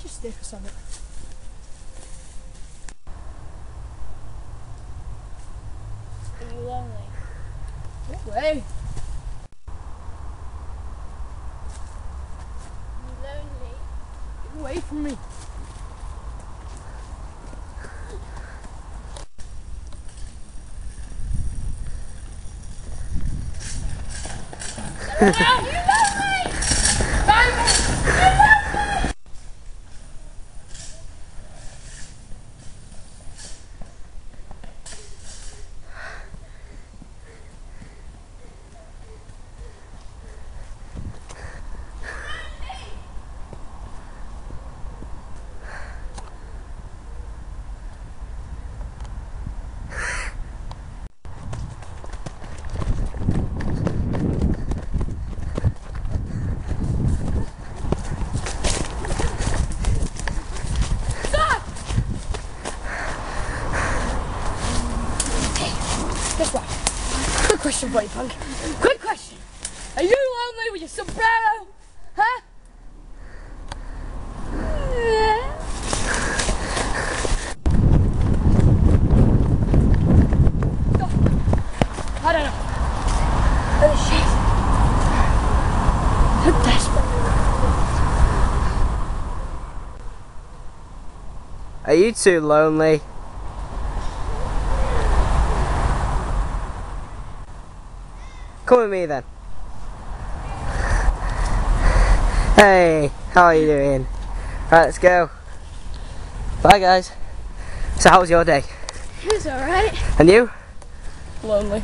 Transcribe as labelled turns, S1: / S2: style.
S1: I just stick or something.
S2: Are you lonely?
S1: No way.
S2: You lonely?
S1: Get away from me.
S2: Are you lonely?
S1: Guess what? Quick question you, punk. Quick question. Are you lonely with your sombrero? Huh? Oh, desperate.
S3: Are you too lonely? With me then. Hey, how are you doing? Right, let's go. Bye guys. So how was your day?
S2: It was alright.
S3: And you?
S1: Lonely.